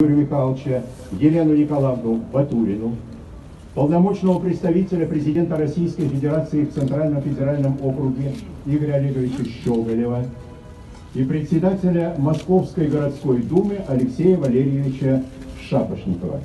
Юрия Михайловича, Елену Николаевну Батурину, полномочного представителя президента Российской Федерации в Центральном федеральном округе Игоря Олеговича Щеголева и председателя Московской городской думы Алексея Валерьевича Шапошникова.